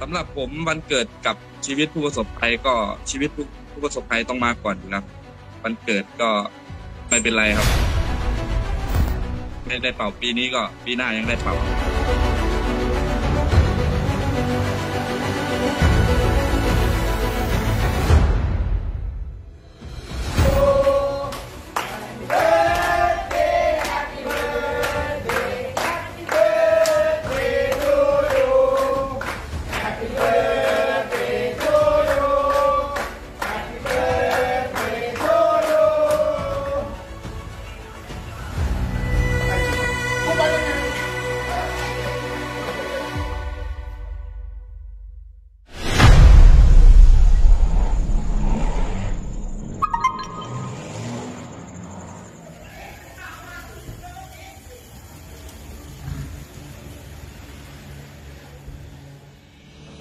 สำหรับผมวันเกิดกับชีวิตผู้ประสบภัยก็ชีวิตผู้ผู้ประสบภัยต้องมาก่อนอยู่แล้ววันเกิดก็ไม่เป็นไรครับ ไม่ได้เป่าปีนี้ก็ปีหน้ายังได้เป่า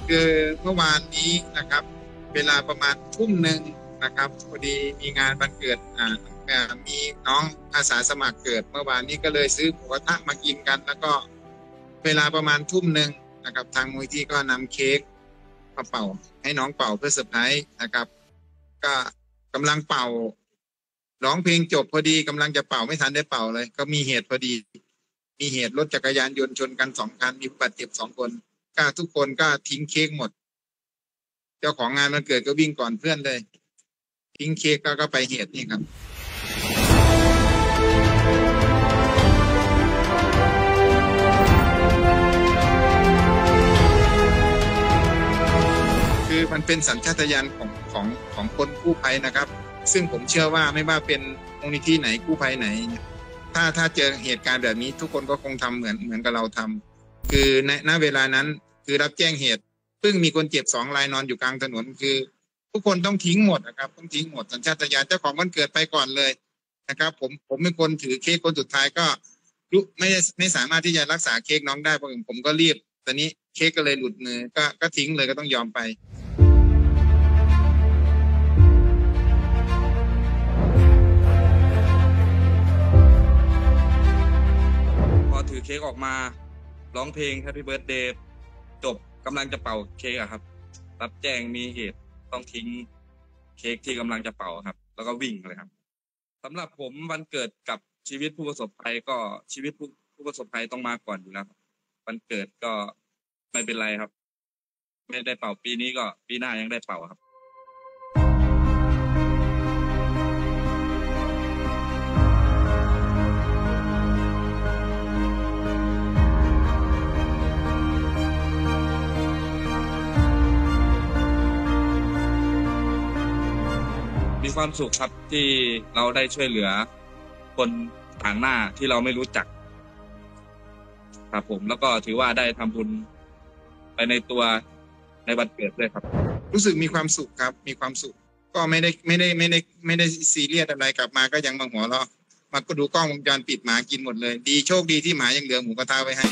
คือเมื่อวานนี้นะครับ เวลาประมาณทุ่มหนึ่งนะครับพอดีมีงานวันเกิดอ่ามีน้องอาสาสมัครเกิด เมื่อวานนี้ก็เลยซื้อหมูกระทะมากินกัน แล้วก็เวลาประมาณทุ่มหนึ่งนะครับ ทางมูลนิธิก็นำเค้กมาเป่า ให้น้องเป่าเพื่อเซอร์ไพรส์นะครับ ก็กำลังเป่าร้องเพลงจบพอดีกำลังจะเป่าไม่ทันได้เป่าเลย ก็มีเหตุพอดี มีเหตุรถจักรยานยนต์ชนกันสองคันมีผู้บาดเจ็บสองคน ก็ทุกคนก็ทิ้งเค้กหมด เจ้าของงานมันเกิดก็วิ่งก่อนเพื่อนเลย ทิ้งเค้กก็ไปเหตุนี่ครับคือมันเป็นสัญชาตญาณของของของคนกู้ภัยนะครับ ซึ่งผมเชื่อว่าไม่ว่าเป็นมูลนิธิไหนกู้ภัยไหน ถ้าถ้าเจอเหตุการณ์แบบนี้ทุกคนก็คงทำเหมือนเหมือนกับเราทำคือในณเวลานั้น คือรับแจ้งเหตุเพิ่งมีคนเจ็บสองรายนอนอยู่กลางถนนคือ ทุกคนต้องทิ้งหมดนะครับต้องทิ้งหมดสัญชาตญาณเจ้าของวันเกิดไปก่อนเลยนะครับ ผมผมเป็นคนถือเค้กคนสุดท้ายก็รู้ไม่ไม่สามารถที่จะรักษาเค้กน้องได้เพราะผมก็รีบตอนนี้เค้กก็เลยหลุดมือก็ก็ทิ้งเลยก็ต้องยอมไปพอถือเค้กออกมาร้องเพลง Happy Birthday จบกำลังจะเป่าเค้กอะครับ รับแจ้งมีเหตุต้องทิ้งเค้กที่กำลังจะเป่าครับ แล้วก็วิ่งเลยครับสำหรับผมวันเกิดกับชีวิตผู้ประสบภัยก็ชีวิตผู้ผู้ประสบภัยต้องมาก่อนอยู่แล้วครับวันเกิดก็ไม่เป็นไรครับ ไม่ได้เป่าปีนี้ก็ปีหน้ายังได้เป่าครับ ความสุขครับที่เราได้ช่วยเหลือ คนต่างหน้าที่เราไม่รู้จัก ครับผมแล้วก็ถือว่าได้ทำบุญไปในตัวในวันเกิดด้วยครับ รู้สึกมีความสุขครับ มีความสุข ก็ไม่ได้ไม่ได้ไม่ได้ไม่ได้ซีเรียสอะไรกลับมาก็ยังมาหัวเราะมาก็ดูกล้องวงจรปิดหมากินหมดเลย ดีโชคดีที่หมายังเหลือหมูกระทะไว้ให้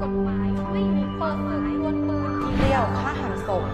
กฎหมายไม่มีเปิดศึกดวนปืนเดี่ยวฆ่าหันศพ